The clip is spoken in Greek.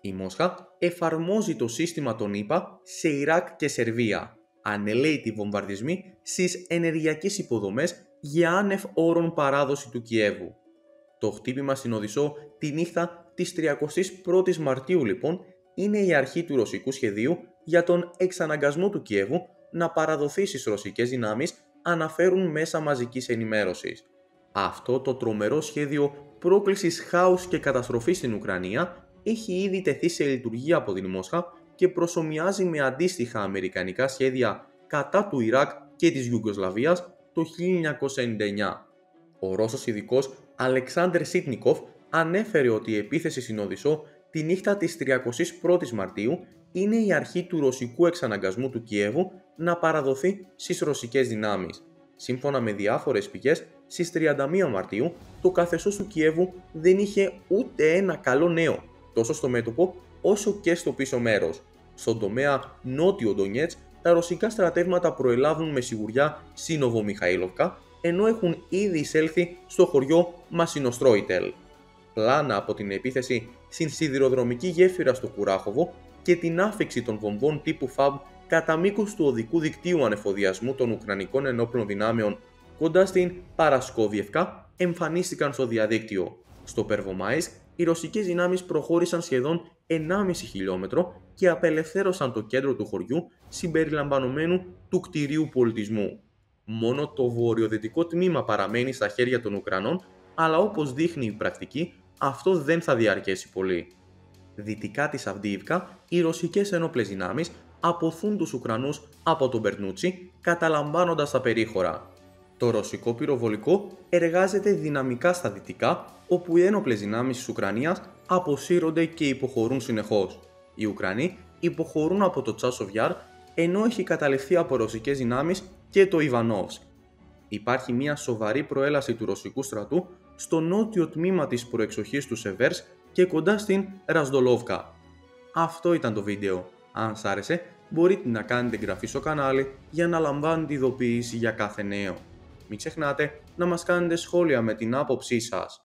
Η Μόσχα εφαρμόζει το σύστημα των ΗΠΑ σε Ιράκ και Σερβία. Ανελαίτη βομβαρδισμοί στις ενεργειακές υποδομές για άνευ όρων παράδοση του Κιέβου. Το χτύπημα στην Οδυσσό τη νύχτα της 31ης Μαρτίου λοιπόν είναι η αρχή του ρωσικού σχεδίου για τον εξαναγκασμό του Κιέβου να παραδοθεί στις ρωσικές δυνάμεις αναφέρουν μέσα μαζικής ενημέρωσης. Αυτό το τρομερό σχέδιο πρόκλησης χάους και καταστροφής στην Ουκρανία έχει ήδη τεθεί σε λειτουργία από την Μόσχα και προσωμιάζει με αντίστοιχα αμερικανικά σχέδια κατά του Ιράκ και της Ιουγκοσλαβίας το 1999. Ο Ρώσος ειδικός Αλεξάνδρ Σίτνικοφ ανέφερε ότι η επίθεση στην Οδυσσό τη νύχτα της 31ης Μαρτίου είναι η αρχή του ρωσικού εξαναγκασμού του Κιέβου να παραδοθεί στις ρωσικές δυνάμεις. Σύμφωνα με διάφορες πηγές, στις 31 Μαρτίου το καθεστώς του Κιέβου δεν είχε ούτε ένα καλό νέο, τόσο στο μέτωπο όσο και στο πίσω μέρος. Στον τομέα νότιο Ντονιέτς, τα ρωσικά στρατεύματα προελάβουν με σιγουριά Σύνοβο Μιχαήλοβκα, ενώ έχουν ήδη εισέλθει στο χωριό Μασινοστρόιτελ. Πλάνα από την επίθεση στην σιδηροδρομική γέφυρα στο Κουράχοβο και την άφηξη των βομβών τύπου FAB κατά μήκος του οδικού δικτύου ανεφοδιασμού των Ουκρανικών ενόπλων δυνάμεων κοντά στην Παρασκόβιευκα εμφανίστηκαν στο διαδίκτυο. Στο Περβομάισκ, οι ρωσικές δυνάμεις προχώρησαν σχεδόν 1,5 χιλιόμετρο και απελευθέρωσαν το κέντρο του χωριού συμπεριλαμβανομένου του κτηρίου πολιτισμού. Μόνο το βορειοδυτικό τμήμα παραμένει στα χέρια των Ουκρανών, αλλά όπως δείχνει η πρακτική, αυτό δεν θα διαρκέσει πολύ. Δυτικά της Αυδίιβκα, οι ρωσικές ενόπλες δυνάμεις αποθούν τους Ουκρανούς από τον Περνούτσι, καταλαμβάνοντας τα περίχωρα. Το ρωσικό πυροβολικό εργάζεται δυναμικά στα δυτικά, όπου οι ένοπλες δυνάμεις της Ουκρανίας αποσύρονται και υποχωρούν συνεχώς. Οι Ουκρανοί υποχωρούν από το Τσάσοβιάρ, ενώ έχει καταληφθεί από ρωσικές δυνάμεις και το Ιβανόβσκ. Υπάρχει μια σοβαρή προέλαση του ρωσικού στρατού στο νότιο τμήμα της προεξοχής του Σεβέρς και κοντά στην Ρασδολόβκα. Αυτό ήταν το βίντεο. Αν σ' άρεσε, μπορείτε να κάνετε εγγραφή στο κανάλι για να λαμβάνετε ειδοποίηση για κάθε νέο. Μην ξεχνάτε να μας κάνετε σχόλια με την άποψή σας.